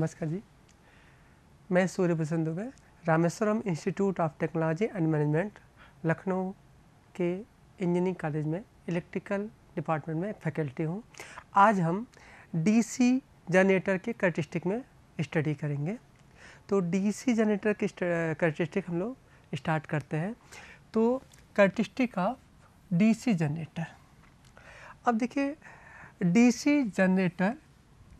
नमस्कार जी। मैं Surya Prasanna Dubey, Rameshwaram institute of technology and management, Lucknow के engineering college में इलेक्ट्रिकल डिपार्टमेंट में फैकल्टी हूँ। आज हम डीसी जनरेटर के करेक्टरिस्टिक में स्टडी करेंगे। तो डीसी जनरेटर के करेक्टरिस्टिक हम लोग स्टार्ट करते हैं। तो करेक्टरिस्टिक ऑफ़ डीसी जनरेटर। अब देखिए डीसी जनरेटर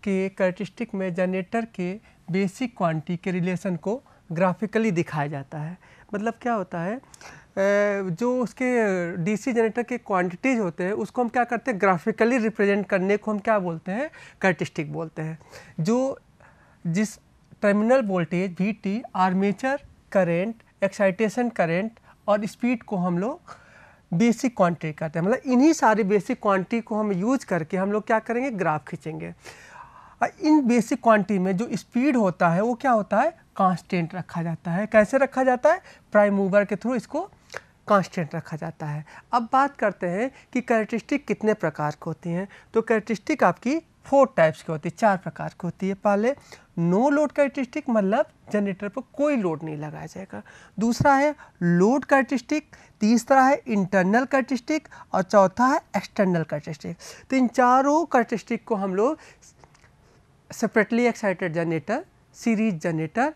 के करेक्टरिस्टिक में जनरेटर के बेसिक क्वांटिटी के रिलेशन को ग्राफिकली दिखाया जाता है। मतलब क्या होता है? जो उसके डीसी जनरेटर के क्वांटिटीज होते हैं, उसको हम क्या करते हैं? ग्राफिकली रिप्रेजेंट करने को हम क्या बोलते हैं? करेक्टरिस्टिक बोलते हैं। जो जिस terminal voltage V T armature current excitation current और स्पीड को हम लोग बेसिक क्वांटिटी करते हैं। मतलब इन्हीं सारी बेसिक क्वांटिटी को हम यूज़ करके हम लोग क्या करेंगे? ग्राफ खींचेंगे। इन बेसिक क्वांटिटी में जो स्पीड होता है, वो क्या होता है? कांस्टेंट रखा जाता है। कैसे रखा जाता है? प्राइम मूवर के थ्रू इसको कांस्टेंट रखा जाता है। अब बात करते हैं कि कैरेक्टरिस्टिक कितने प्रकार की होती हैं। तो कैरेक्टरिस्टिक आपकी फोर टाइप्स की होती है। चार प्रकार की होती है पहले। नो लोड कैरेक्टरिस्टिक मतलब जनरेटर पर कोई लोड नहीं लगाया जाएगा। दूसरा है लोड कैरेक्टरिस्टिक तीसरा है इंटरनल कैरेक्टरिस्टिक और चौथा है एक्सटर्नल कैरेक्टरिस्टिक तो इन चारों कैरेक्टरिस्टिक को हम लोग separately excited generator series generator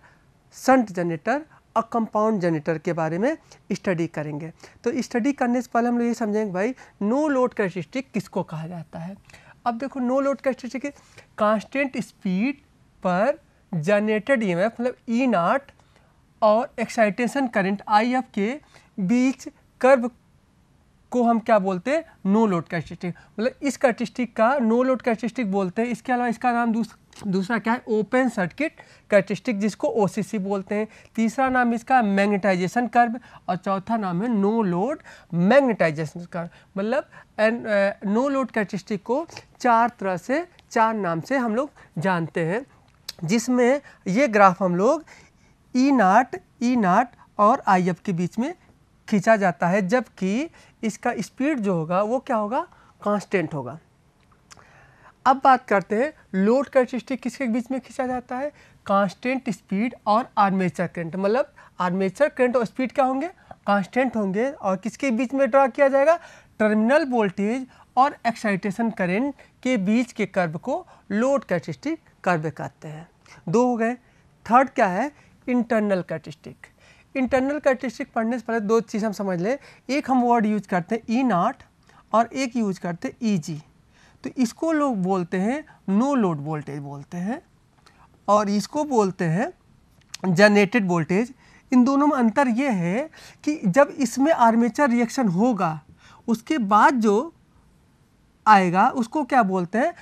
shunt generator और कंपाउंड जनरेटर के बारे में स्टडी करेंगे। तो स्टडी करने से पहले हम लोग ये समझेंगे भाई नो लोड कैरेक्टरिस्टिक किसको कहा जाता है? अब देखो no load characteristic constant speed पर जनरेटेड ईएमएफ मतलब ई नाट और एक्साइटेशन करंट आई एफ़ के बीच कर्व को हम क्या बोलते हैं? नो लोड कैरेक्टरिस्टिक मतलब इस कैरेक्टरिस्टिक का नो लोड कैरेक्टरिस्टिक बोलते हैं। इसके अलावा इसका नाम दूसरा दूसरा क्या है? ओपन सर्किट कैरेक्टरिस्टिक जिसको ओसीसी बोलते हैं। तीसरा नाम इसका मैग्नेटाइजेशन कर्व और चौथा नाम है नो लोड मैग्नेटाइजेशन कर्व मतलब नो लोड कैरेक्टरिस्टिक को चार तरह से, चार नाम से हम लोग जानते हैं, जिसमें ये ग्राफ हम लोग ई नाट ई नाट और आई एफ़ के बीच में खींचा जाता है, जबकि इसका स्पीड जो होगा, वो क्या होगा? कांस्टेंट होगा। अब बात करते हैं, लोड कैरेक्टरिस्टिक किसके बीच में खींचा जाता है? कांस्टेंट स्पीड और आर्मेचर करंट। मतलब आर्मेचर करंट और स्पीड क्या होंगे? कांस्टेंट होंगे और किसके बीच में ड्रा किया जाएगा? टर्मिनल वोल्टेज और एक्साइटेशन करंट के बीच के कर्व को लोड कैरेक्टरिस्टिक कर्व कहते हैं। दो हो गए। थर्ड क्या है? इंटरनल कैरेक्टरिस्टिक इंटरनल कैरेक्टरिस्टिक पढ़ने से पहले दो चीज़ हम समझ लें। एक हम वर्ड यूज़ करते हैं ई e नाट और एक यूज़ करते हैं ई जी तो इसको लोग बोलते हैं नो लोड वोल्टेज बोलते हैं और इसको बोलते हैं जनरेटेड वोल्टेज। इन दोनों में अंतर ये है कि जब इसमें आर्मेचर रिएक्शन होगा, उसके बाद जो आएगा, उसको क्या बोलते हैं?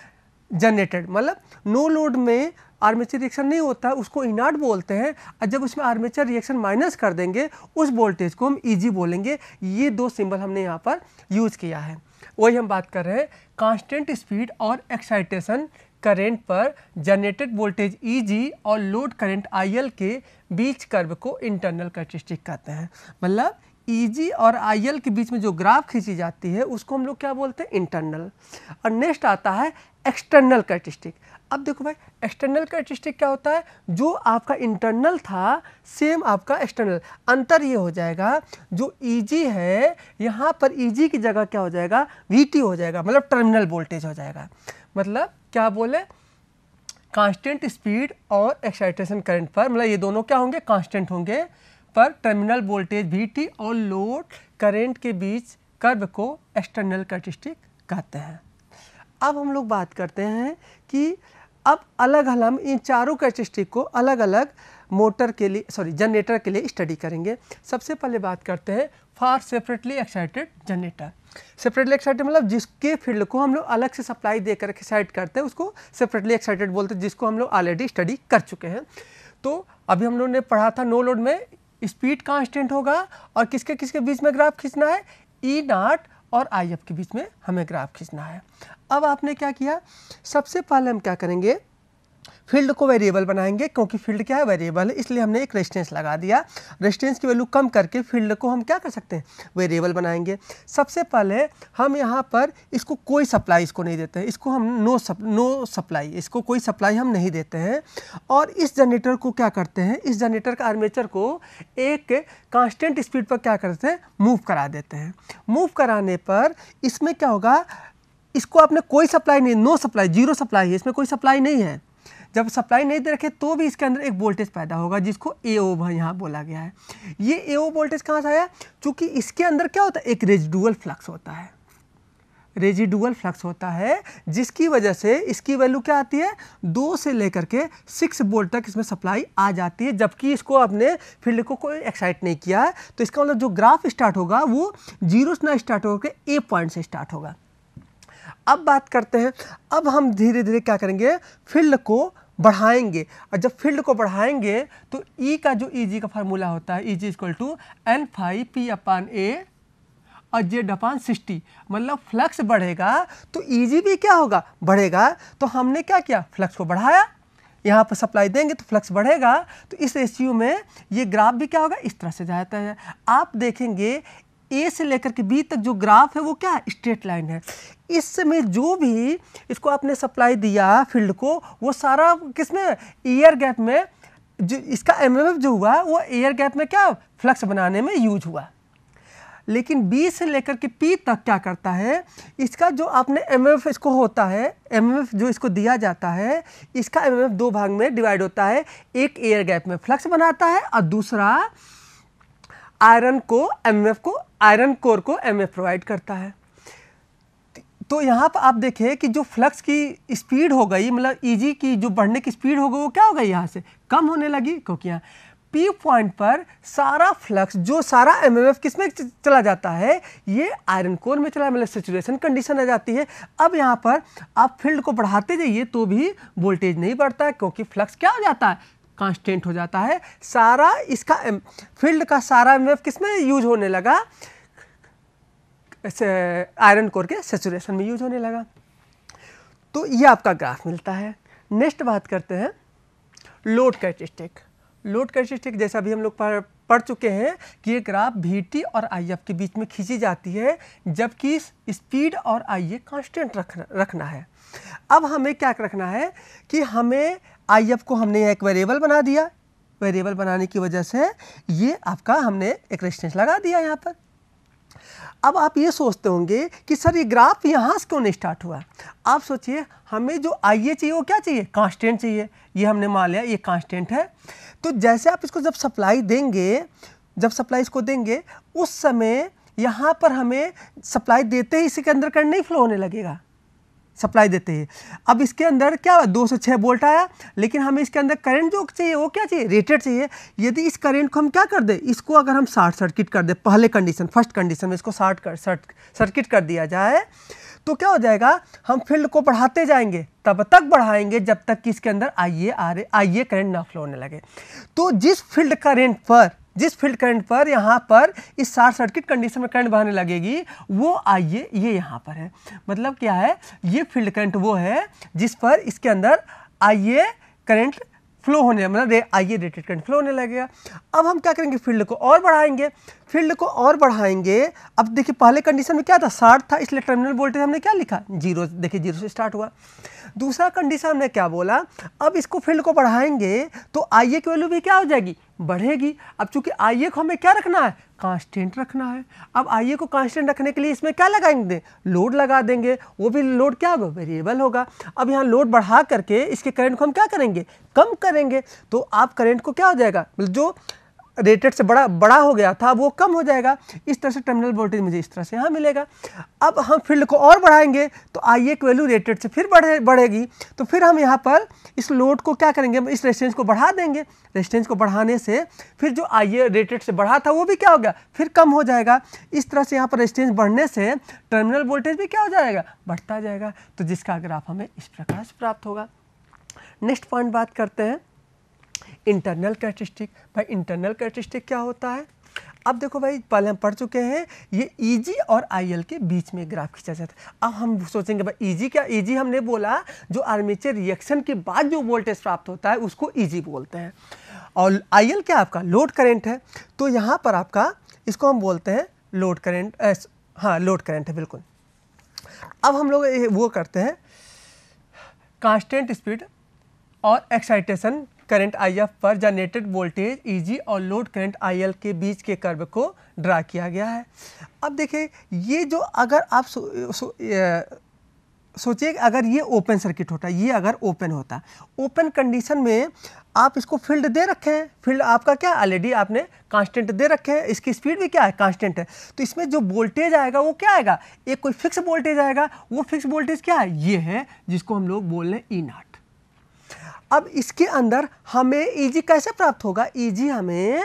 जनरेटेड। मतलब नो लोड में आर्मेचर रिएक्शन नहीं होता, उसको इनाट बोलते हैं और जब उसमें आर्मेचर रिएक्शन माइनस कर देंगे, उस वोल्टेज को हम ईजी बोलेंगे। ये दो सिंबल हमने यहाँ पर यूज़ किया है। वही हम बात कर रहे हैं कांस्टेंट स्पीड और एक्साइटेशन करेंट पर जनरेटेड वोल्टेज ईजी और लोड करंट आई के बीच कर्व को इंटरनल कैरेक्टरिस्टिक कहते हैं। मतलब ई और आईएल के बीच में जो ग्राफ खींची जाती है, उसको हम लोग क्या बोलते हैं? इंटरनल और नेक्स्ट आता है एक्सटर्नल कैरेक्टरिस्टिक अब देखो भाई एक्सटर्नल कैरेक्टरिस्टिक क्या होता है? जो आपका इंटरनल था सेम आपका एक्सटर्नल अंतर ये हो जाएगा, जो ईजी है, यहाँ पर ईजी की जगह क्या हो जाएगा? वीटी हो जाएगा मतलब टर्मिनल वोल्टेज हो जाएगा। मतलब क्या बोले? कांस्टेंट स्पीड और एक्साइटेशन करंट पर मतलब ये दोनों क्या होंगे? कांस्टेंट होंगे। पर टर्मिनल वोल्टेज वी और लोड करेंट के बीच कर्व को एक्सटर्नल कैरेक्टरिस्टिक कहते हैं। अब हम लोग बात करते हैं कि अब अलग अलग हम इन चारों कैरेक्टरिस्टिक को अलग अलग मोटर के लिए सॉरी जनरेटर के लिए स्टडी करेंगे। सबसे पहले बात करते हैं for separately excited generator separately excited मतलब जिसके फ़ील्ड को हम लोग अलग से सप्लाई देकर एक्साइट करते हैं, उसको सेपरेटली एक्साइटेड बोलते हैं, जिसको हम लोग ऑलरेडी स्टडी कर चुके हैं। तो अभी हम लोग ने पढ़ा था नो लोड में स्पीड कांस्टेंट होगा और किसके किसके बीच में ग्राफ खींचना है? ई e नाट और आई एफ़ के बीच में हमें ग्राफ खींचना है। अब आपने क्या किया? सबसे पहले हम क्या करेंगे? फ़ील्ड को वेरिएबल बनाएँगे क्योंकि फ़ील्ड क्या है? वेरिएबल है इसलिए हमने एक रेजिस्टेंस लगा दिया। रेजिस्टेंस की वैल्यू कम करके फ़ील्ड को हम क्या कर सकते हैं? वेरिएबल बनाएँगे। सबसे पहले हम यहाँ पर इसको कोई सप्लाई इसको नहीं देते हैं। इसको हम नो सप, नो सप्लाई इसको कोई सप्लाई हम नहीं देते हैं। और इस जनरेटर को क्या करते हैं? इस जनरेटर का आर्मेचर को एक कांस्टेंट स्पीड पर क्या करते हैं? मूव करा देते हैं। मूव कराने पर इसमें क्या होगा? इसको आपने कोई सप्लाई नहीं नो सप्लाई ज़ीरो सप्लाई है। इसमें कोई सप्लाई नहीं है। जब सप्लाई नहीं दे रखे तो भी इसके अंदर एक वोल्टेज पैदा होगा, जिसको ए ओ यहाँ बोला गया है। ये ए ओ वोल्टेज कहाँ से आया? चूँकि इसके अंदर क्या होता है? एक रेजिडुअल फ्लक्स होता है। रेजिडुअल फ्लक्स होता है, जिसकी वजह से इसकी वैल्यू क्या आती है? दो से लेकर के सिक्स वोल्ट तक इसमें सप्लाई आ जाती है, जबकि इसको अपने फ़ील्ड को कोई एक्साइट नहीं किया है। तो इसका मतलब जो ग्राफ स्टार्ट होगा, वो ज़ीरो से ना स्टार्ट होकर ए पॉइंट से स्टार्ट होगा। अब बात करते हैं। अब हम धीरे धीरे क्या करेंगे? फ़ील्ड को बढ़ाएँगे। और जब फ़ील्ड को बढ़ाएँगे तो ई e का जो ई e जी का फार्मूला होता है E G equal to N five P upon A और जेड अपान सिक्सटी मतलब फ्लक्स बढ़ेगा तो ई e भी क्या होगा? बढ़ेगा। तो हमने क्या किया? फ्लक्स को बढ़ाया। यहाँ पर सप्लाई देंगे तो फ्लक्स बढ़ेगा। तो इस रेशियो में ये ग्राफ भी क्या होगा? इस तरह से जाता है। आप देखेंगे ए से लेकर के बी तक जो ग्राफ है वो क्या स्ट्रेट लाइन है। इस समय जो भी इसको आपने सप्लाई दिया फ़ील्ड को, वो सारा किसमें? एयर गैप में जो इसका एम जो हुआ, वो एयर गैप में क्या फ्लक्स बनाने में यूज़ हुआ। लेकिन बी से लेकर के पी तक क्या करता है? इसका जो आपने एम इसको होता है एम जो इसको दिया जाता है, इसका एमएमएफ दो भाग में डिवाइड होता है। एक एयर गैप में फ्लक्स बनाता है और दूसरा आयरन को एम को, आयरन कोर को एम प्रोवाइड करता है। तो यहाँ पर आप देखें कि जो फ्लक्स की स्पीड हो गई मतलब ईजी की जो बढ़ने की स्पीड हो गई, वो क्या हो गई यहाँ से? कम होने लगी, क्योंकि यहाँ पी पॉइंट पर सारा फ्लक्स जो सारा एम एम एफ़ किसमें चला जाता है? ये आयरन कोर में चला मतलब सेचुरेशन कंडीशन आ जाती है। अब यहाँ पर आप फ़ील्ड को बढ़ाते जाइए तो भी वोल्टेज नहीं बढ़ता है, क्योंकि फ्लक्स क्या हो जाता है? कांस्टेंट हो जाता है। सारा इसका फ़ील्ड का सारा एम किसमें यूज़ होने लगा? आयरन कोर के सेचुरेशन में यूज़ होने लगा। तो ये आपका ग्राफ मिलता है। नेक्स्ट बात करते हैं, लोड कैरेक्टरिस्टिक। लोड कैरेक्टरिस्टिक जैसा भी हम लोग पढ़ चुके हैं कि ये ग्राफ वी और आई एफ़ के बीच में खींची जाती है, जबकि स्पीड और आई ए कांस्टेंट रख रखना है। अब हमें क्या रखना है कि हमें आई एफ़ को हमने एक वेरिएबल बना दिया। वेरिएबल बनाने की वजह से ये आपका हमने एक रेस्टेंस लगा दिया यहाँ पर। अब आप ये सोचते होंगे कि सर ये ग्राफ यहाँ से क्यों नहीं स्टार्ट हुआ? आप सोचिए, हमें जो आई ए चाहिए वो क्या चाहिए? कांस्टेंट चाहिए। ये हमने मान लिया, ये कांस्टेंट है। तो जैसे आप इसको जब सप्लाई देंगे, जब सप्लाई इसको देंगे, उस समय यहाँ पर हमें सप्लाई देते ही इसी के अंदर करंट नहीं फ्लो होने लगेगा। सप्लाई देते हैं। अब इसके अंदर क्या दो से छः वोल्ट आया, लेकिन हमें इसके अंदर करंट जो चाहिए, वो क्या चाहिए? रेटेड चाहिए। यदि इस करंट को हम क्या कर दें? इसको अगर हम शार्ट सर्किट कर दें, पहले कंडीशन फ़र्स्ट कंडीशन में इसको शार्ट कर सर्किट कर दिया जाए तो क्या हो जाएगा? हम फ़ील्ड को बढ़ाते जाएँगे, तब तक बढ़ाएँगे, जब तक कि इसके अंदर आइए आ रहे आइए करंट ना फ्लो होने लगे। तो जिस फ़ील्ड करेंट पर जिस फ़ील्ड करंट पर यहाँ पर इस शार्ट सर्किट कंडीशन में करंट बहने लगेगी, वो आइए ये यहाँ पर है। मतलब क्या है? ये फ़ील्ड करंट वो है जिस पर इसके अंदर आइए करंट फ्लो होने मतलब आइए रेटेड करंट फ्लो होने लगेगा। अब हम क्या करेंगे? फ़ील्ड को और बढ़ाएँगे। फ़ील्ड को और बढ़ाएँगे। अब देखिए, पहले कंडीशन में क्या था? साठ था, इसलिए टर्मिनल वोल्टेज हमने क्या लिखा? ज़ीरो, देखिए ज़ीरो से स्टार्ट हुआ। दूसरा कंडीशन हमने क्या बोला? अब इसको फ़ील्ड को बढ़ाएँगे तो आई ए की वैल्यू भी क्या हो जाएगी? बढ़ेगी। अब चूँकि आई ए को हमें क्या रखना है? कांस्टेंट रखना है। अब आई ए को कांस्टेंट रखने के लिए इसमें क्या लगाएँगे? लोड लगा देंगे। वो भी लोड क्या होगा? वेरिएबल होगा। अब यहाँ लोड बढ़ा करके इसके करंट को हम क्या करेंगे? कम करेंगे। तो आप करंट को क्या हो जाएगा? जो रेटेड से बड़ा बड़ा हो गया था, वो कम हो जाएगा। इस तरह से टर्मिनल वोल्टेज मुझे इस तरह से यहाँ मिलेगा। अब हम फ़ील्ड को और बढ़ाएँगे तो आई एक वैल्यू रेटेड से फिर बढ़े, बढ़ेगी। तो फिर हम यहाँ पर इस लोड को क्या करेंगे? इस रेजिस्टेंस को बढ़ा देंगे। रेजिस्टेंस को बढ़ाने से फिर जो आई ए रेटेड से बढ़ा था, वो भी क्या हो गया? फिर कम हो जाएगा। इस तरह से यहाँ पर रेजिस्टेंस बढ़ने से टर्मिनल वोल्टेज भी क्या हो जाएगा? बढ़ता जाएगा। तो जिसका ग्राफ हमें इस प्रकार से प्राप्त होगा। नेक्स्ट पॉइंट बात करते हैं। इंटरनल कैरेक्टरिस्टिक भाई इंटरनल कैरेक्टरिस्टिक क्या होता है? अब देखो भाई, पहले हम पढ़ चुके हैं, ये ईजी e और आईएल के बीच में ग्राफ खींचा जाता है। अब हम सोचेंगे, भाई ईजी e क्या? ईजी e हमने बोला, जो आर्मेचर रिएक्शन के बाद जो वोल्टेज प्राप्त होता है, उसको ईजी बोलते हैं। और आईएल क्या आपका? लोड करेंट है। तो यहाँ पर आपका, इसको हम बोलते हैं लोड करेंट हाँ लोड करेंट है, बिल्कुल। अब हम लोग वो करते हैं कांस्टेंट स्पीड और एक्साइटेशन करंट आई एफ़ पर जनरेटेड वोल्टेज ईजी और लोड करंट आई एल के बीच के कर्व को ड्रा किया गया है। अब देखिए ये जो अगर आप सो, सो, सोचिए अगर ये ओपन सर्किट होता ये अगर ओपन होता ओपन कंडीशन में आप इसको फ़ील्ड दे रखे हैं। फ़ील्ड आपका क्या? ऑलरेडी आपने कांस्टेंट दे रखे हैं। इसकी स्पीड भी क्या है? कांस्टेंट है। तो इसमें जो वोल्टेज आएगा वो क्या आएगा? एक कोई फिक्स वोल्टेज आएगा। वो फिक्स वोल्टेज क्या है? ये है जिसको हम लोग बोल रहे हैं ई नाट अब इसके अंदर हमें ईजी e कैसे प्राप्त होगा? ईजी e हमें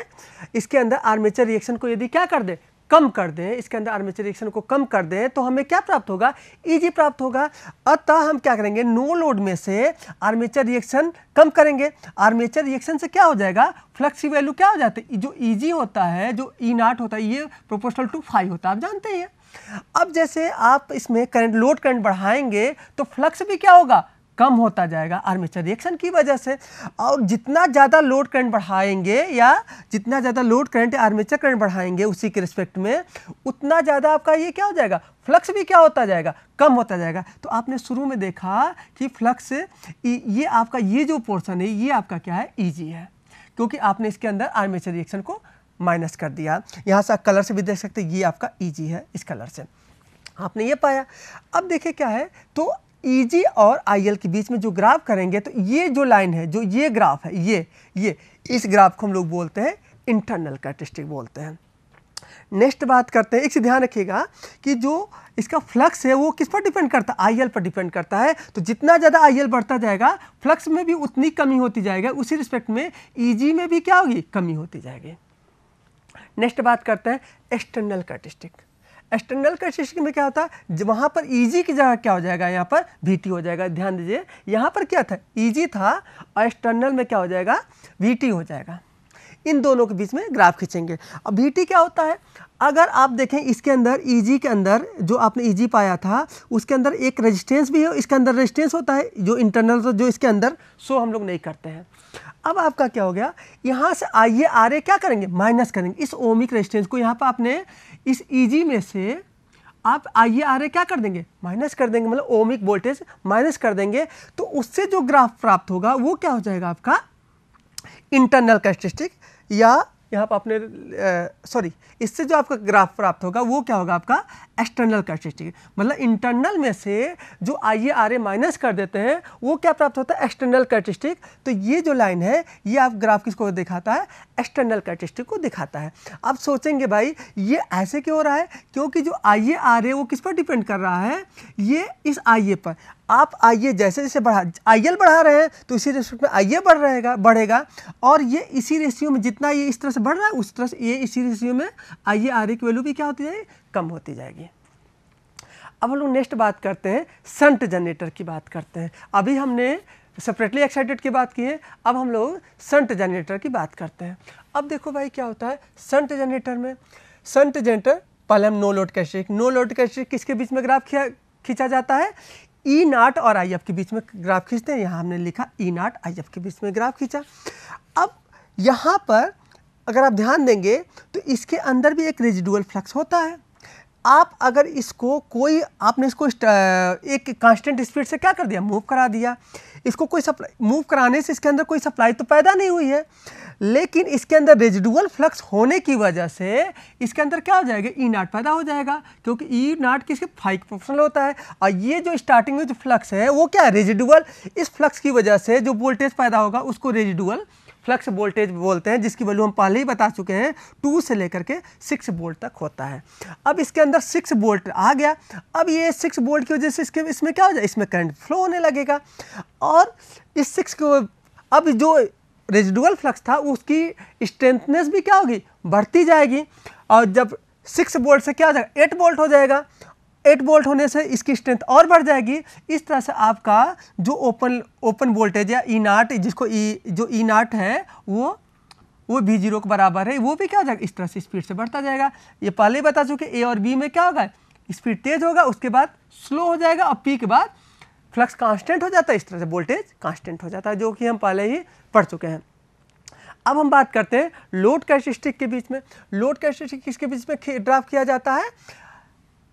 इसके अंदर आर्मेचर रिएक्शन को यदि क्या कर दे, कम कर दें, इसके अंदर आर्मेचर रिएक्शन को कम कर दें तो हमें क्या प्राप्त होगा? ईजी e प्राप्त होगा। अतः हम क्या करेंगे? नो लोड में से आर्मेचर रिएक्शन कम करेंगे। आर्मेचर रिएक्शन से क्या हो जाएगा? फ्लक्स की वैल्यू क्या हो जाती है? जो ईजी होता है, जो ई नाट होता है, ये प्रोपोर्शनल टू फाइव होता है, आप जानते हैं। अब जैसे आप इसमें करंट लोड करंट बढ़ाएँगे तो फ्लक्स भी क्या होगा? कम होता जाएगा आर्मेचर रिएक्शन की वजह से। और जितना ज़्यादा लोड करंट बढ़ाएँगे या जितना ज़्यादा लोड करंट आर्मेचर करंट बढ़ाएँगे उसी के रिस्पेक्ट में, उतना ज़्यादा आपका ये क्या हो जाएगा? फ्लक्स भी क्या होता जाएगा? कम होता जाएगा। तो आपने शुरू में देखा कि फ्लक्स ये आपका, ये जो पोर्सन है, ये आपका क्या है? ईजी है। क्योंकि आपने इसके अंदर आर्मेचर रिएक्शन को माइनस कर दिया। यहाँ से आप कलर से भी देख सकते हैं, ये आपका ईजी है इस कलर से। आपने ये पाया। अब देखिए क्या है? तो ईजी e और आईएल के बीच में जो ग्राफ करेंगे तो ये जो लाइन है, जो ये ग्राफ है, ये ये, इस ग्राफ को हम लोग बोलते हैं इंटरनल कैरेक्टरिस्टिक बोलते हैं। नेक्स्ट बात करते हैं, एक से ध्यान रखिएगा कि जो इसका फ्लक्स है, वो किस पर डिपेंड करता है? आईएल पर डिपेंड करता है। तो जितना ज़्यादा आई बढ़ता जाएगा फ्लक्स में भी उतनी कमी होती जाएगी, उसी रिस्पेक्ट में ईजी e में भी क्या होगी? कमी होती जाएगी। नेक्स्ट बात करते हैं एक्सटर्नल कैरेक्टरिस्टिक एक्सटर्नल कैरेक्टरिस्टिक में क्या होता है? वहाँ पर ईजी की जगह क्या हो जाएगा? यहाँ पर वीटी हो जाएगा। ध्यान दीजिए, यहाँ पर क्या था? ईजी था और एक्सटर्नल में क्या हो जाएगा? वीटी हो जाएगा। इन दोनों के बीच में ग्राफ खींचेंगे। अब वीटी क्या होता है? अगर आप देखें इसके अंदर ईजी के अंदर जो आपने ईजी पाया था, उसके अंदर एक रेजिस्टेंस भी है, इसके अंदर रेजिस्टेंस होता है, जो इंटरनल जो इसके अंदर सो हम लोग नहीं करते हैं। अब आपका क्या हो गया? यहाँ से आइए, आर ए क्या करेंगे? माइनस करेंगे। इस ओमिक रेजिस्टेंस को यहाँ पर आपने इस ईजी में से आप आई आर क्या कर देंगे? माइनस कर देंगे मतलब ओमिक वोल्टेज माइनस कर देंगे। तो उससे जो ग्राफ प्राप्त होगा, वो क्या हो जाएगा आपका? इंटरनल कैरेक्टरिस्टिक या यहाँ पर आपने सॉरी इससे जो आपका ग्राफ प्राप्त होगा, वो क्या होगा आपका? एक्सटर्नल कैरेक्टरिस्टिक मतलब इंटरनल में से जो आई ए आर ए माइनस कर देते हैं, वो क्या प्राप्त होता है? एक्सटर्नल कैरेक्टरिस्टिक तो ये जो लाइन है, ये आप ग्राफ किसको दिखाता है? एक्सटर्नल कैरेक्टरिस्टिक को दिखाता है। आप सोचेंगे भाई, ये ऐसे क्यों हो रहा है? क्योंकि जो आई ए आर ए वो किस पर डिपेंड कर रहा है? ये इस आई ए पर। आप आई जैसे जैसे बढ़ा आई एल बढ़ा रहे हैं तो इसी रेशियो में आई ए बढ़ रहेगा, बढ़ेगा, और ये इसी रेशियो में जितना ये इस तरह से बढ़ रहा है, उस तरह से ये इसी रेशियो में आई आर की वैल्यू भी क्या होती जाएगी? कम होती जाएगी। अब हम लोग नेक्स्ट बात करते हैं संट जनरेटर की बात करते हैं। अभी हमने सेपरेटली एक्साइटेड की बात की है, अब हम लोग संट जनरेटर की बात करते हैं। अब देखो भाई, क्या होता है संट जनरेटर में? संट जनरेटर, पहले हम नो लोड कैस्ट्रिक नो लोड कैस्ट्रिक किसके बीच में ग्राफ खींचा जाता है? ई नाट और आई एफ़ के बीच में ग्राफ खींचते हैं। यहाँ हमने लिखा ई नाट आई एफ़ के बीच में ग्राफ खींचा। अब यहाँ पर अगर आप ध्यान देंगे तो इसके अंदर भी एक रेजिडुअल फ्लक्स होता है। आप अगर इसको कोई, आपने इसको एक कांस्टेंट स्पीड से क्या कर दिया? मूव करा दिया। इसको कोई सप्लाई मूव कराने से इसके अंदर कोई सप्लाई तो पैदा नहीं हुई है। लेकिन इसके अंदर रेजिडुअल फ्लक्स होने की वजह से इसके अंदर क्या हो जाएगा? ई e नाट पैदा हो जाएगा, क्योंकि ई e नाट किसके? फाइव प्रोफेशनल होता है। और ये जो स्टार्टिंग में जो फ्लक्स है, वो क्या है? रेजिडुअल इस फ्लक्स की वजह से जो वोल्टेज पैदा होगा, उसको रेजिडुअल फ्लक्स वोल्टेज बोलते हैं, जिसकी वैल्यू हम पहले ही बता चुके हैं। टू से लेकर के सिक्स वोल्ट तक होता है। अब इसके अंदर सिक्स वोल्ट आ गया। अब ये सिक्स वोल्ट की वजह से इसके, इसमें क्या हो जाए? इसमें करंट फ्लो होने लगेगा। और इस सिक्स को, अब जो रेजिडुअल फ्लक्स था, उसकी स्ट्रेंथनेस भी क्या होगी? बढ़ती जाएगी। और जब सिक्स बोल्ट से क्या हो जाएगा? एट बोल्ट हो जाएगा। एट बोल्ट होने से इसकी स्ट्रेंथ और बढ़ जाएगी। इस तरह से आपका जो ओपन ओपन वोल्टेज या ई नाट जिसको ई जो ई नाट है, वो वो भी ज़ीरो के बराबर है। वो भी क्या हो जाएगा? इस तरह से स्पीड से बढ़ता जाएगा। ये पहले ही बता चुके ए और बी में क्या होगा? स्पीड तेज होगा, उसके बाद स्लो हो जाएगा और पी के बाद फ्लक्स कांस्टेंट हो जाता है, इस तरह से वोल्टेज कांस्टेंट हो जाता है, जो कि हम पहले ही पढ़ चुके हैं। अब हम बात करते हैं लोड कैरेक्टरिस्टिक के बीच में। लोड कैरेक्टरिस्टिक किसके बीच में ड्राफ्ट किया जाता है?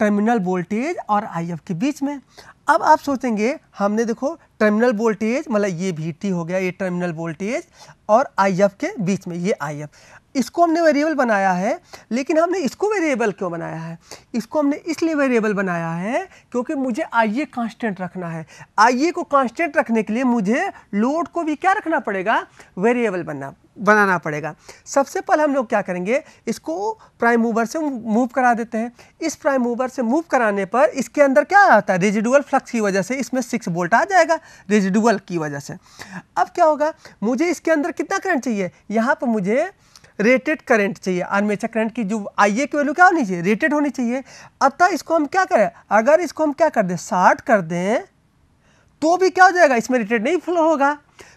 टर्मिनल वोल्टेज और आईएफ के बीच में। अब आप सोचेंगे, हमने देखो टर्मिनल वोल्टेज मतलब ये वी हो गया, ये टर्मिनल वोल्टेज और आईएफ के बीच में, ये आईएफ। इसको हमने वेरिएबल बनाया है, लेकिन हमने इसको वेरिएबल क्यों बनाया है? इसको हमने इसलिए वेरिएबल बनाया है क्योंकि मुझे आई ए कांस्टेंट रखना है। आई ए को कांस्टेंट रखने के लिए मुझे लोड को भी क्या रखना पड़ेगा? वेरिएबल बनना, बनाना पड़ेगा। सबसे पहले हम लोग क्या करेंगे? इसको प्राइम मूवर से मूव करा देते हैं। इस प्राइम मूवर से मूव कराने पर इसके अंदर क्या आता है? रेजिडुअल फ्लक्स की वजह से इसमें सिक्स वोल्ट आ जाएगा रेजिडुअल की वजह से। अब क्या होगा? मुझे इसके अंदर कितना करंट चाहिए? यहाँ पर मुझे रेटेड करंट चाहिए। आर्मेचर करंट की जो आई ए की वैल्यू क्या होनी चाहिए? रेटेड होनी चाहिए। अतः इसको हम क्या करें? अगर इसको हम क्या कर दें? साठ कर दें तो भी क्या हो जाएगा? इसमें रेटेड नहीं फ्लो होगा।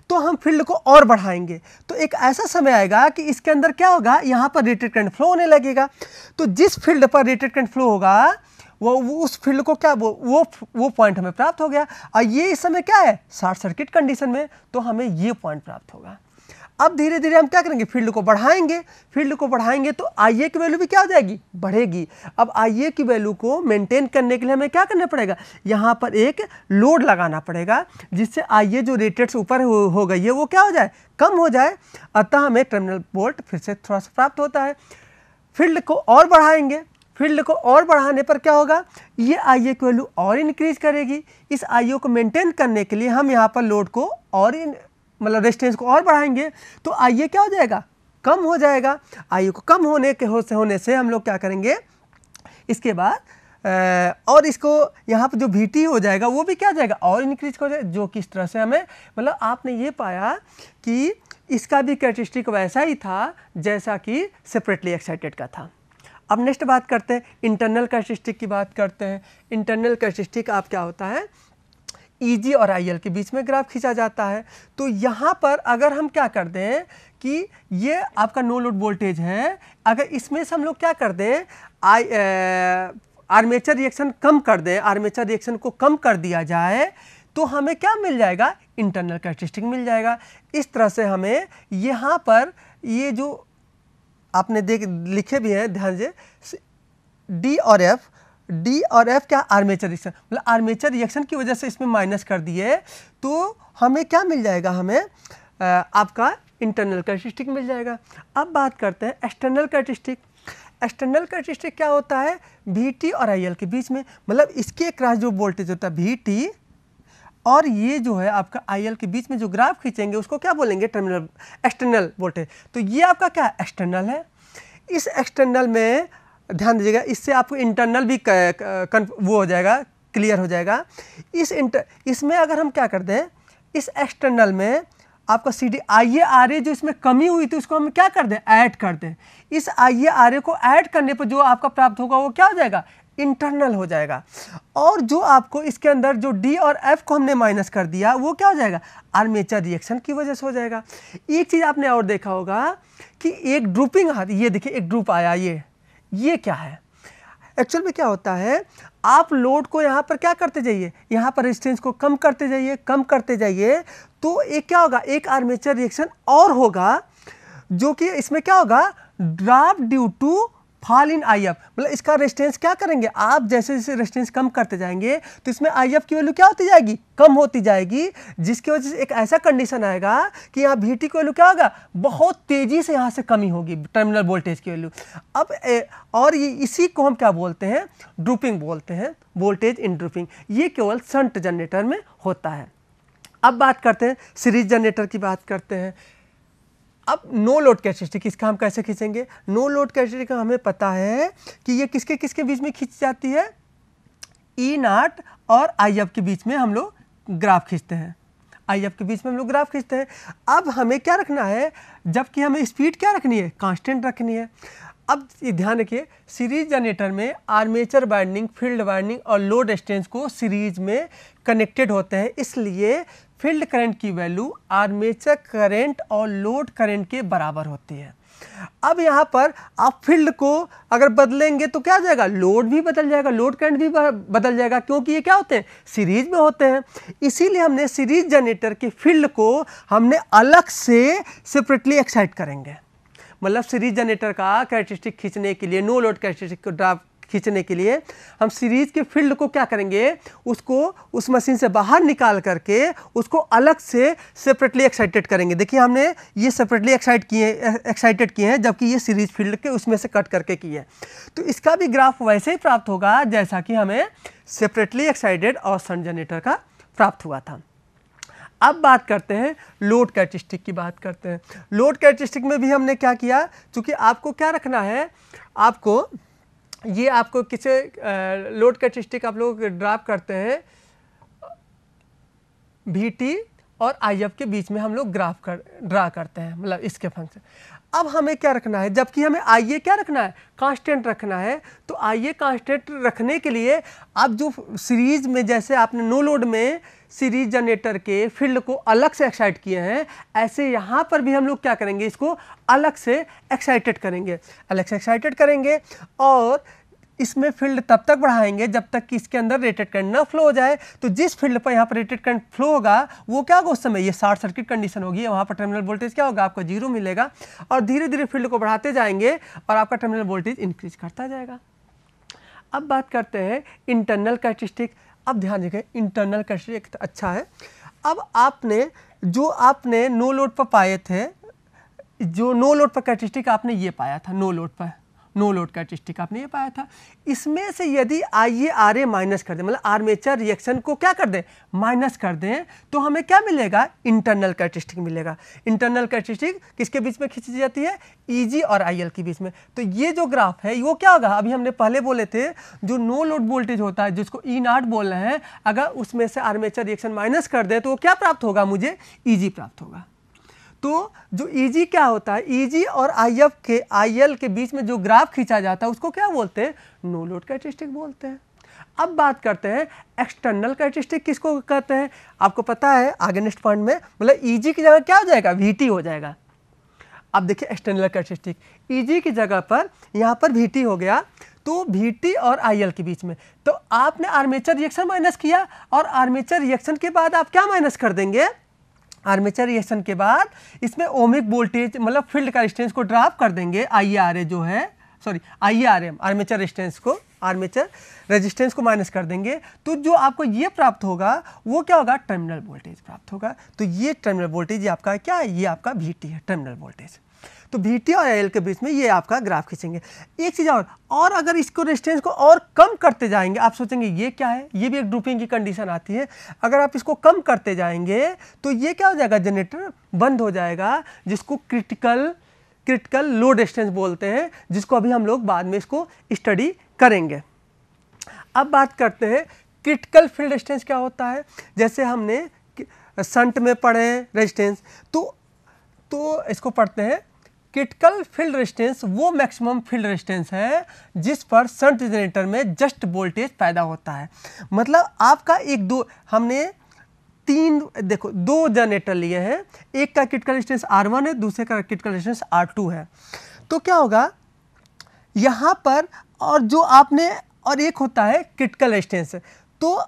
तो हम फ़ील्ड को और बढ़ाएँगे। तो एक ऐसा समय आएगा कि इसके अंदर क्या होगा? यहाँ पर रेटेड करंट फ्लो होने लगेगा। तो जिस फ़ील्ड पर रेटेड करंट फ्लो होगा वो, वो उस फ़ील्ड को क्या वो वो वो पॉइंट हमें प्राप्त हो गया। और ये इस समय क्या है? शॉर्ट सर्किट कंडीशन में। तो हमें ये पॉइंट प्राप्त होगा। अब धीरे धीरे हम क्या करेंगे? फ़ील्ड को बढ़ाएँगे। फ़ील्ड को बढ़ाएँगे तो आई ए की वैल्यू भी क्या हो जाएगी? बढ़ेगी। अब आई ए की वैल्यू को मेंटेन करने के लिए हमें क्या करना पड़ेगा? यहाँ पर एक लोड लगाना पड़ेगा जिससे आई ए जो रेटेड से ऊपर हो, हो गई है वो क्या हो जाए? कम हो जाए। अतः हमें टर्मिनल वोल्ट फिर से थोड़ा सा प्राप्त होता है। फ़ील्ड को और बढ़ाएँगे। फ़ील्ड को और बढ़ाने पर क्या होगा? ये आई ए की वैल्यू और इंक्रीज करेगी। इस आई को मेंटेन करने के लिए हम यहाँ पर लोड को और मतलब रेजिस्टेंस को और बढ़ाएँगे तो आई क्या हो जाएगा? कम हो जाएगा। आई को कम होने के हो, होने से हम लोग क्या करेंगे? इसके बाद और इसको यहाँ पर जो वी हो जाएगा, वो भी क्या जाएगा? और इंक्रीज हो जाएगा जो किस तरह से हमें मतलब आपने ये पाया कि इसका भी कैरेक्टरिस्टिक वैसा ही था, जैसा कि सेपरेटली एक्साइटेड का था। अब नेक्स्ट बात करते हैं इंटरनल कैरेक्टरिस्टिक की बात करते हैं। इंटरनल कैरेक्टरिस्टिक आप क्या होता है? ई e और आईएल के बीच में ग्राफ खींचा जाता है। तो यहाँ पर अगर हम क्या कर दें कि ये आपका नो लोड वोल्टेज है, अगर इसमें से हम लोग क्या कर दें आई आर्मेचर रिएक्शन कम कर दें आर्मेचर रिएक्शन को कम कर दिया जाए तो हमें क्या मिल जाएगा? इंटरनल कैरेक्टरिस्टिक मिल जाएगा। इस तरह से हमें यहाँ पर ये जो आपने देख, लिखे भी हैं, ध्यान से डी और एफ़ डी और एफ़ क्या आर्मेचर रिएक्शन मतलब आर्मेचर रिएक्शन की वजह से इसमें माइनस कर दिए तो हमें क्या मिल जाएगा हमें? आपका इंटरनल कैरेक्टरिस्टिक मिल जाएगा। अब बात करते हैं एक्सटर्नल कैरेक्टरिस्टिक एक्सटर्नल कैरेक्टरिस्टिक क्या होता है? वी टी और आई एल के बीच में। मतलब इसके क्रॉस जो वोल्टेज होता है वी टी और ये जो है आपका आई एल के बीच में जो ग्राफ खींचेंगे, उसको क्या बोलेंगे? टर्मिनल एक्सटर्नल वोल्टेज तो ये आपका क्या एक्सटर्नल है। इस एक्सटर्नल में ध्यान दीजिएगा, इससे आपको इंटरनल भी वो हो जाएगा क्लियर हो जाएगा। इस इंटर इसमें अगर हम क्या कर दें इस एक्सटर्नल में आपका C D I A R A जो इसमें कमी हुई थी, उसको हम क्या कर दें ऐड कर दें इस आई ए आर ए को ऐड करने पर जो आपका प्राप्त होगा, वो क्या हो जाएगा इंटरनल हो जाएगा। और जो आपको इसके अंदर जो डी और एफ़ को हमने माइनस कर दिया, वो क्या हो जाएगा आर्मेचर रिएक्शन की वजह से हो जाएगा। एक चीज़ आपने और देखा होगा कि एक ड्रूपिंग आती ये देखिए, एक ड्रूप आया, ये। ये क्या है? एक्चुअल में क्या होता है, आप लोड को यहाँ पर क्या करते जाइए? यहाँ पर रेजिस्टेंस को कम करते जाइए, कम करते जाइए तो एक क्या होगा? एक आर्मेचर रिएक्शन और होगा, जो कि इसमें क्या होगा? Draft due to fall in I F मतलब इसका रेजिस्टेंस क्या करेंगे? आप जैसे जैसे रेजिस्टेंस कम करते जाएँगे तो इसमें आई एफ़ की वैल्यू क्या होती जाएगी? कम होती जाएगी जिसकी वजह से एक ऐसा कंडीशन आएगा कि यहाँ वी टी की वैल्यू क्या होगा? बहुत तेज़ी से यहाँ से कमी होगी टर्मिनल वोल्टेज की वैल्यू अब ए, और ये इसी को हम क्या बोलते हैं? ड्रूपिंग बोलते हैं वोल्टेज इन ड्रूपिंग ये केवल संट जनरेटर में होता है। अब बात करते हैं सीरीज़ जनरेटर की बात करते हैं। अब नो लोड कैरेक्टरिस्टिक इसका हम कैसे खींचेंगे? नो लोड कैरेक्टरिस्टिक हमें पता है कि ये किसके किसके बीच में खींच जाती है? ई e नाट और आई एफ़ के बीच में हम लोग ग्राफ खींचते हैं। आई एफ़ के बीच में हम लोग ग्राफ खींचते हैं। अब हमें क्या रखना है? जबकि हमें स्पीड क्या रखनी है? कांस्टेंट रखनी है। अब ध्यान रखिए सीरीज़ जनरेटर में आर्मेचर वाइंडिंग फ़ील्ड वाइंडिंग और लोड एक्सटेंस को सीरीज़ में कनेक्टेड होते हैं। इसलिए फ़ील्ड करंट की वैल्यू आर्मेचर करंट और लोड करंट के बराबर होती है। अब यहाँ पर आप फ़ील्ड को अगर बदलेंगे तो क्या जाएगा? लोड भी बदल जाएगा, लोड करंट भी बदल जाएगा, क्योंकि ये क्या होते हैं? सीरीज़ में होते हैं। इसीलिए हमने सीरीज़ जनरेटर के फ़ील्ड को हमने अलग से सेपरेटली एक्साइट करेंगे। मतलब सीरीज़ जनरेटर का कैरेक्टरिस्टिक खींचने के लिए नो लोड कैरेक्टरिस्टिक को ड्राफ्ट खींचने के लिए हम सीरीज़ के फ़ील्ड को क्या करेंगे? उसको उस मशीन से बाहर निकाल करके उसको अलग से सेपरेटली एक्साइटेड करेंगे। देखिए, हमने ये सेपरेटली एक्साइट किए एक्साइटेड किए हैं, जबकि ये सीरीज़ फ़ील्ड के उसमें से कट करके किए तो इसका भी ग्राफ वैसे ही प्राप्त होगा, जैसा कि हमें सेपरेटली एक्साइटेड और सन जनरेटर का प्राप्त हुआ था। अब बात करते हैं लोड कैरेक्टरिस्टिक की बात करते हैं। लोड कैरेक्टरिस्टिक में भी हमने क्या किया? क्योंकि आपको क्या रखना है? आपको ये आपको किसे लोड कैटिस्टिक आप लोग ड्राप करते हैं वी टी और आई एफ़ के बीच में हम लोग ग्राफ कर, ड्रा करते हैं मतलब इसके फ़ंक्शन। अब हमें क्या रखना है? जबकि हमें आई ए क्या रखना है? कांस्टेंट रखना है। तो आई ए कांस्टेंट रखने के लिए आप जो सीरीज़ में जैसे आपने नो लोड में सीरीज़ जनरेटर के फ़ील्ड को अलग से एक्साइट किए हैं, ऐसे यहाँ पर भी हम लोग क्या करेंगे? इसको अलग से एक्साइटेड करेंगे। अलग से एक्साइटेड करेंगे और इसमें फ़ील्ड तब तक बढ़ाएँगे जब तक कि इसके अंदर रेटेड करंट ना फ्लो हो जाए। तो जिस फ़ील्ड पर यहाँ पर रेटेड करंट फ्लो होगा, वो क्या होगा उस समय? ये शॉर्ट सर्किट कंडीशन होगी। वहाँ पर टर्मिनल वोल्टेज क्या होगा? आपको ज़ीरो मिलेगा और धीरे धीरे फ़ील्ड को बढ़ाते जाएँगे और आपका टर्मिनल वोल्टेज इंक्रीज करता जाएगा। अब बात करते हैं इंटरनल कैरेक्टरिस्टिक अब ध्यान रखें इंटरनल कैरेक्टरिस्टिक अच्छा है। अब आपने, जो आपने नो लोड पर पाए थे, जो नो लोड पर कैरेक्टरिस्टिक आपने ये पाया था नो लोड पर। नो लोड कैरेक्टरिस्टिक आपने ये पाया था। इसमें से यदि आई ए आर ए माइनस कर दें मतलब आर्मेचर रिएक्शन को क्या कर दें? माइनस कर दें तो हमें क्या मिलेगा? इंटरनल कैरेक्टरिस्टिक मिलेगा। इंटरनल कैरेक्टरिस्टिक किसके बीच में खींची जाती है? ई e और आईएल के बीच में। तो ये जो ग्राफ है, वो क्या होगा? अभी हमने पहले बोले थे, जो नो लोड वोल्टेज होता है, जिसको ई e नाट बोल रहे हैं, अगर उसमें से आर्मेचर रिएक्शन माइनस कर दे तो वो क्या प्राप्त होगा मुझे? ई e प्राप्त होगा। तो जो ईजी e क्या होता है? ईजी e और आई एफ़ के आई एल के बीच में जो ग्राफ खींचा जाता है, उसको क्या बोलते हैं? नो लोड कैरेक्टरिस्टिक बोलते हैं। अब बात करते हैं एक्सटर्नल कैरेक्टरिस्टिक किसको कहते हैं? आपको पता है, आगे नेक्स्ट पॉइंट में मतलब ईजी e की जगह क्या हो जाएगा? वीटी हो जाएगा। अब देखिए एक्सटर्नल कैरेक्टरिस्टिक ईजी की जगह पर, यहाँ पर वीटी हो गया तो वीटी और आईएल के बीच में। तो आपने आर्मेचर रिएक्शन माइनस किया और आर्मेचर रिएक्शन के बाद आप क्या माइनस कर देंगे? आर्मेचर रिएक्शन के बाद इसमें ओमिक वोल्टेज मतलब फ़ील्ड का रिस्टेंस को ड्राप कर देंगे आई आर ए जो है sorry I R M armature resistance को, आर्मेचर रेजिस्टेंस को माइनस कर देंगे। तो जो आपको ये प्राप्त होगा, वो क्या होगा? टर्मिनल वोल्टेज प्राप्त होगा। तो ये टर्मिनल वोल्टेज आपका क्या है? ये आपका वी है टर्मिनल वोल्टेज तो वी टी और एल के बीच में ये आपका ग्राफ खींचेंगे। एक चीज़ और और अगर इसको रेजिस्टेंस को और कम करते जाएँगे, आप सोचेंगे ये क्या है? ये भी एक ड्रूपिंग की कंडीशन आती है। अगर आप इसको कम करते जाएँगे तो ये क्या हो जाएगा? जनरेटर बंद हो जाएगा, जिसको क्रिटिकल क्रिटिकल लो डिस्टेंस बोलते हैं, जिसको अभी हम लोग बाद में इसको स्टडी करेंगे। अब बात करते हैं क्रिटिकल फ़ील्ड डिस्टेंस क्या होता है? जैसे हमने संट में पढ़े रेजिस्टेंस तो तो इसको पढ़ते हैं क्रिटिकल फ़ील्ड रेजिस्टेंस वो मैक्सिमम फ़ील्ड रेजिस्टेंस है, जिस पर संट जनरेटर में जस्ट वोल्टेज पैदा होता है। मतलब आपका एक दो, हमने तीन, देखो, दो जनरेटर लिए हैं, एक का क्रिटिकल रेजिस्टेंस आर वन है, दूसरे का क्रिटिकल रेजिस्टेंस आर टू है। तो क्या होगा, यहाँ पर, और जो आपने, और एक होता है क्रिटिकल रेजिस्टेंस तो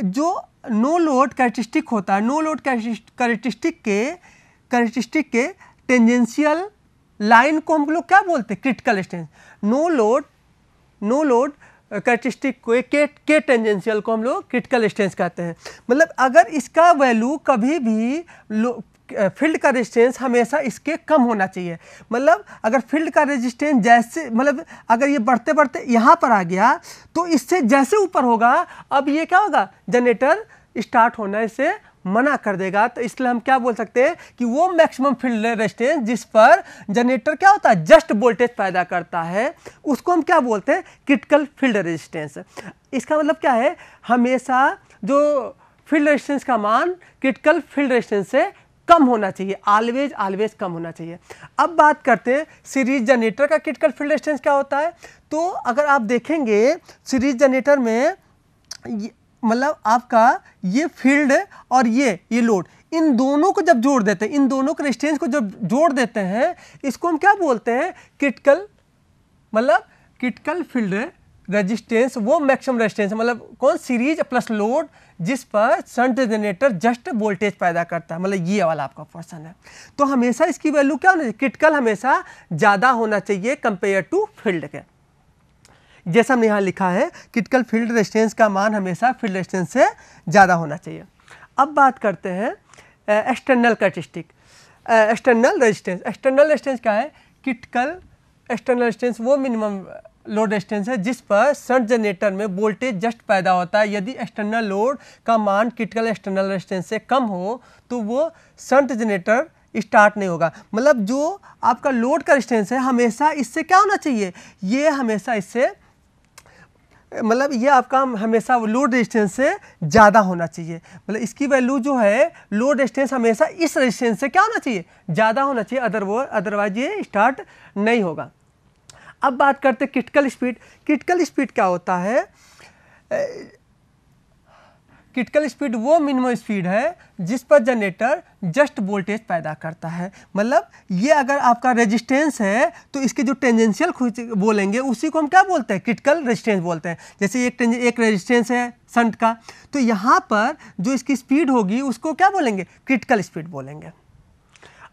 जो नो लोड कैरेक्टरिस्टिक होता है नो लोड कैरेक्टरिस्टिक के कैरेक्टरिस्टिक के टेंजेंशियल लाइन को हम लोग क्या बोलते हैं? Critical resistance no load no load characteristic को के के टेंजेंशियल को हम लोग क्रिटिकल स्टेंस कहते हैं। मतलब अगर इसका वैल्यू कभी भी फ़ील्ड का रेजिस्टेंस हमेशा इसके कम होना चाहिए। मतलब अगर फ़ील्ड का रेजिस्टेंस जैसे मतलब अगर ये बढ़ते बढ़ते यहाँ पर आ गया तो इससे जैसे ऊपर होगा, अब ये क्या होगा? जनरेटर स्टार्ट होने से मना कर देगा। तो इसलिए हम क्या बोल सकते हैं कि वो मैक्सिमम फ़ील्ड रेजिस्टेंस जिस पर जनरेटर क्या होता है? जस्ट वोल्टेज पैदा करता है। उसको हम क्या बोलते हैं? क्रिटिकल फ़ील्ड रेजिस्टेंस इसका मतलब क्या है? हमेशा जो फ़ील्ड रेजिस्टेंस का मान क्रिटिकल फ़ील्ड रेजिस्टेंस से कम होना चाहिए। ऑलवेज ऑलवेज कम होना चाहिए। अब बात करते हैं सीरीज़ जनरेटर का क्रिटिकल फ़ील्ड रेजिस्टेंस क्या होता है? तो अगर आप देखेंगे सीरीज़ जनरेटर में मतलब आपका ये फ़ील्ड और ये ये लोड, इन दोनों को जब जोड़ देते हैं, इन दोनों के रेजिस्टेंस को जब जोड़ देते हैं, इसको हम क्या बोलते हैं? क्रिटिकल मतलब क्रिटिकल फ़ील्ड रेजिस्टेंस वो मैक्सिमम रेजिस्टेंस मतलब कौन सीरीज़ प्लस लोड जिस पर शंट जनरेटर जस्ट वोल्टेज पैदा करता है। मतलब ये वाला आपका क्वेश्चन है। तो हमेशा इसकी वैल्यू क्या होना चाहिए? क्रिटिकल हमेशा ज़्यादा होना चाहिए कंपेयर टू फ़ील्ड के। जैसा हमने यहाँ लिखा है क्रिटिकल फ़ील्ड रेजिस्टेंस का मान हमेशा फ़ील्ड रेजिस्टेंस से ज़्यादा होना चाहिए। अब बात करते हैं external characteristic external resistance external resistance क्या है? क्रिटिकल एक्सटर्नल रेजिस्टेंस वो मिनिमम लोड रेजिस्टेंस है जिस पर शंट जनरेटर में वोल्टेज जस्ट पैदा होता है। यदि एक्सटर्नल लोड का मान क्रिटिकल एक्सटर्नल रेजिस्टेंस से कम हो तो वो शंट जनरेटर स्टार्ट नहीं होगा। मतलब जो आपका लोड का रेजिस्टेंस है, हमेशा इससे क्या होना चाहिए? ये हमेशा इससे मतलब ये आपका हमेशा लोड रेजिस्टेंस से ज़्यादा होना चाहिए। मतलब इसकी वैल्यू जो है लोड रेजिस्टेंस हमेशा इस रेजिस्टेंस से क्या होना चाहिए? ज़्यादा होना चाहिए अदर वो अदरवाइज़ ये स्टार्ट नहीं होगा। अब बात करते क्रिटिकल स्पीड क्रिटिकल स्पीड क्या होता है? क्रिटिकल स्पीड वो मिनिमम स्पीड है जिस पर जनरेटर जस्ट वोल्टेज पैदा करता है। मतलब ये अगर आपका रेजिस्टेंस है तो इसके जो टेंजेंशियल बोलेंगे, उसी को हम क्या बोलते हैं? क्रिटिकल रेजिस्टेंस बोलते हैं। जैसे एक एक रेजिस्टेंस है संट का तो यहाँ पर जो इसकी स्पीड होगी, उसको क्या बोलेंगे? क्रिटिकल स्पीड बोलेंगे।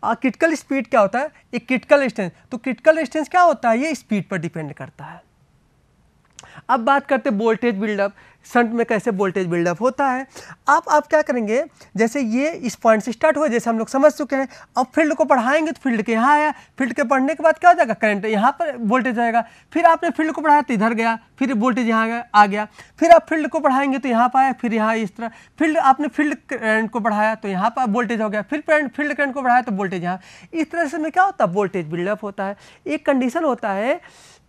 क्रिटिकल स्पीड क्या होता है? एक क्रिटिकल रेजिस्टेंस तो क्रिटिकल रेजिस्टेंस क्या होता है? ये स्पीड पर डिपेंड करता है। अब बात करते वोल्टेज बिल्डअप संट में कैसे वोल्टेज बिल्डअप होता है? अब आप क्या करेंगे? जैसे ये इस पॉइंट से स्टार्ट हुआ, जैसे हम लोग समझ चुके हैं, अब फ़ील्ड को पढ़ाएँगे तो फ़ील्ड के यहाँ आया। फ़ील्ड के पढ़ने के बाद क्या हो जाएगा? करंट यहाँ पर वोल्टेज आएगा। फिर आपने फ़ील्ड को पढ़ाया तो इधर गया, फिर वोल्टेज यहाँ आ गया। फिर आप फ़ील्ड को पढ़ाएँगे तो यहाँ पर आया, फिर यहाँ इस तरह। फ़ील्ड आपने फ़ील्ड करंट को बढ़ाया तो यहाँ पर वोल्टेज हो गया। फिर फ़ील्ड करंट को बढ़ाया तो वोल्टेज यहाँ। इस तरह से क्या होता है? वोल्टेज बिल्डअप होता है। एक कंडीशन होता है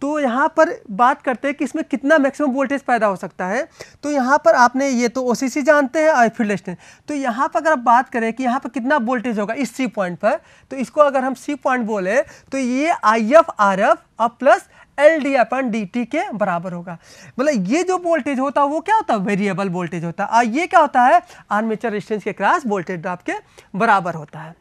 तो यहाँ पर बात करते हैं कि इसमें कितना मैक्सिमम वोल्टेज पैदा हो सकता है। तो यहाँ पर आपने ये तो ओसीसी जानते हैं और फ़ील्ड रेजिस्टेंस तो यहाँ पर अगर आप बात करें कि यहाँ पर कितना वोल्टेज होगा इस सी पॉइंट पर तो इसको अगर हम सी पॉइंट बोले तो ये आई एफ़ आर एफ़ और प्लस एल डी अपन डी टी के बराबर होगा। मतलब ये जो वोल्टेज होता है, वो क्या होता है? वेरिएबल वोल्टेज होता है। और ये क्या होता है? आर्मेचर रेजिस्टेंस के क्रॉस वोल्टेज ड्रॉप के बराबर होता है।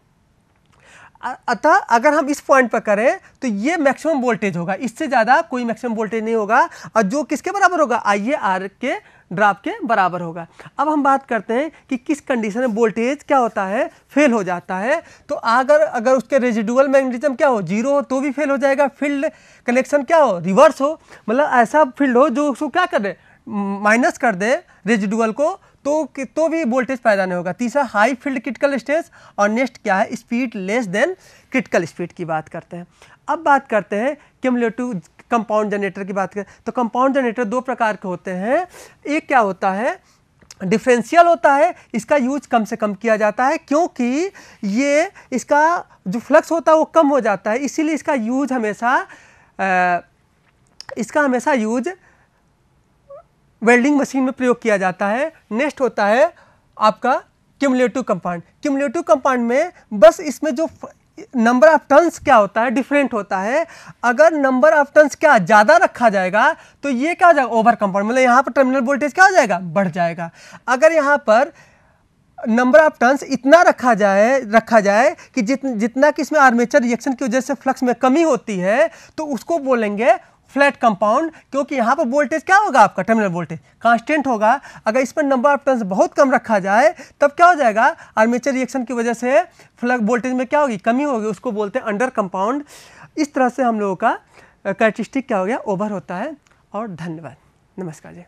अतः अगर हम इस पॉइंट पर करें तो ये मैक्सिमम वोल्टेज होगा। इससे ज़्यादा कोई मैक्सिमम वोल्टेज नहीं होगा, और जो किसके बराबर होगा? आई ए आर के ड्राप के बराबर होगा। अब हम बात करते हैं कि किस कंडीशन में वोल्टेज क्या होता है, फेल हो जाता है। तो अगर अगर उसके रेजिडुअल मैग्नेटिज्म क्या हो? ज़ीरो हो तो भी फेल हो जाएगा। फ़ील्ड कनेक्शन क्या हो? रिवर्स हो। मतलब ऐसा फ़ील्ड हो जो उसको क्या कर दे? माइनस कर दे रेजिडुअल को तो तो भी वोल्टेज पैदा नहीं होगा। तीसरा हाई फ़ील्ड क्रिटिकल स्टेज और नेक्स्ट क्या है? Speed less than critical speed की बात करते हैं। अब बात करते हैं क्यूमुलेटिव कंपाउंड जनरेटर की बात करें तो कंपाउंड जनरेटर दो प्रकार के होते हैं। एक क्या होता है? डिफरेंशियल होता है। इसका यूज़ कम से कम किया जाता है क्योंकि ये इसका जो फ्लक्स होता है वो कम हो जाता है। इसीलिए इसका यूज़ हमेशा आ, इसका हमेशा यूज़ वेल्डिंग मशीन में प्रयोग किया जाता है। नेक्स्ट होता है आपका क्यूमुलेटिव कंपाउंड क्यूमुलेटिव कंपाउंड में बस इसमें जो नंबर ऑफ़ टन्स क्या होता है डिफरेंट होता है। अगर नंबर ऑफ़ टन्स क्या ज़्यादा रखा जाएगा तो ये क्या हो जाएगा? ओवर कंपाउंड मतलब यहाँ पर टर्मिनल वोल्टेज क्या हो जाएगा? बढ़ जाएगा। अगर यहाँ पर नंबर ऑफ़ टर्न्स इतना रखा जाए रखा जाए कि जित जितना कि इसमें आर्मेचर रिएक्शन की वजह से फ्लक्स में कमी होती है तो उसको बोलेंगे फ्लैट कंपाउंड, क्योंकि यहाँ पर वोल्टेज क्या होगा आपका? टर्मिनल वोल्टेज कांस्टेंट होगा। अगर इस पर नंबर ऑफ़ टर्न्स बहुत कम रखा जाए, तब क्या हो जाएगा? आर्मेचर रिएक्शन की वजह से फ्लग वोल्टेज में क्या होगी? कमी होगी। उसको बोलते हैं अंडर कंपाउंड इस तरह से हम लोगों का कैरेक्टरिस्टिक क्या हो गया? ओवर होता है। और धन्यवाद। नमस्कार जी।